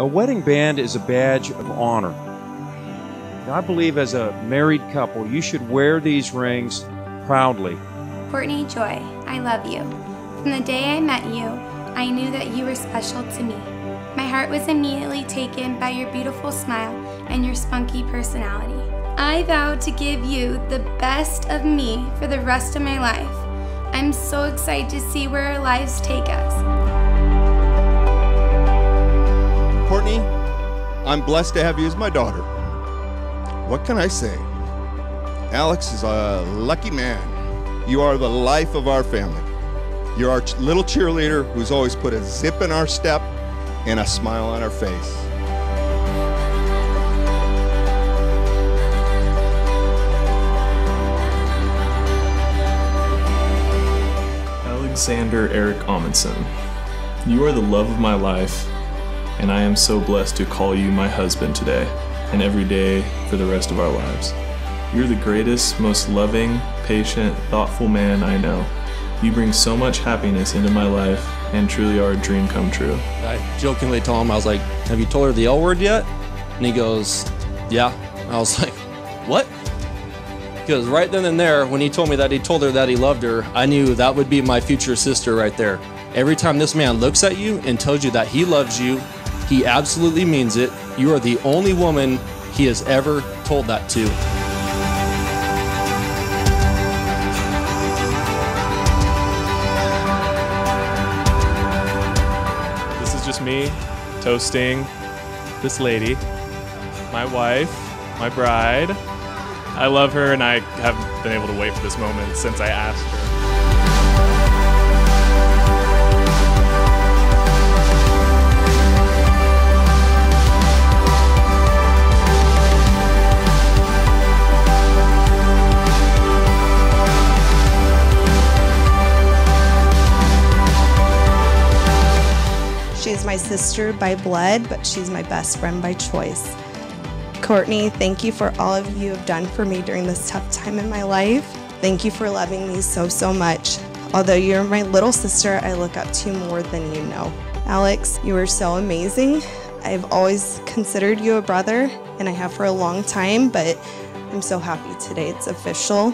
A wedding band is a badge of honor. I believe as a married couple, you should wear these rings proudly. Courtney Joy, I love you. From the day I met you, I knew that you were special to me. My heart was immediately taken by your beautiful smile and your spunky personality. I vow to give you the best of me for the rest of my life. I'm so excited to see where our lives take us. I'm blessed to have you as my daughter. What can I say? Alex is a lucky man. You are the life of our family. You're our little cheerleader who's always put a zip in our step and a smile on our face. Alexander Eric Amundsen. You are the love of my life, and I am so blessed to call you my husband today and every day for the rest of our lives. You're the greatest, most loving, patient, thoughtful man I know. You bring so much happiness into my life and truly are a dream come true. I jokingly told him, I was like, Have you told her the L word yet? And he goes, Yeah. I was like, What? Because right then and there, when he told me that he told her that he loved her, I knew that would be my future sister right there. Every time this man looks at you and tells you that he loves you, he absolutely means it. You are the only woman he has ever told that to. This is just me toasting this lady, my wife, my bride. I love her and I haven't been able to wait for this moment since I asked her. She's my sister by blood, but she's my best friend by choice. Courtney, thank you for all of you have done for me during this tough time in my life. Thank you for loving me so, so much. Although you're my little sister, I look up to you more than you know. Alex, you are so amazing. I've always considered you a brother, and I have for a long time, but I'm so happy today it's official.